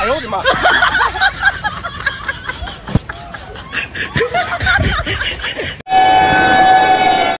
哎呦我的妈！